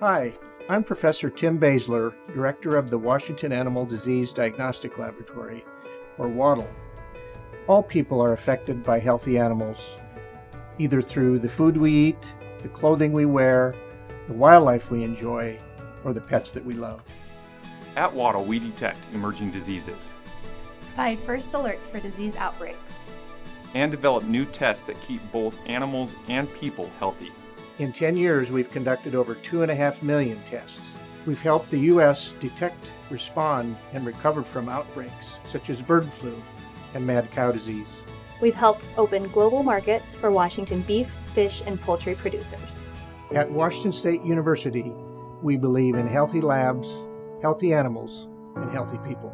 Hi, I'm Professor Tim Baszler, Director of the Washington Animal Disease Diagnostic Laboratory, or WADDL. All people are affected by healthy animals, either through the food we eat, the clothing we wear, the wildlife we enjoy, or the pets that we love. At WADDL, we detect emerging diseases provide first alerts for disease outbreaks, and develop new tests that keep both animals and people healthy. In 10 years, we've conducted over 2.5 million tests. We've helped the U.S. detect, respond, and recover from outbreaks such as bird flu and mad cow disease. We've helped open global markets for Washington beef, fish, and poultry producers. At Washington State University, we believe in healthy labs, healthy animals, and healthy people.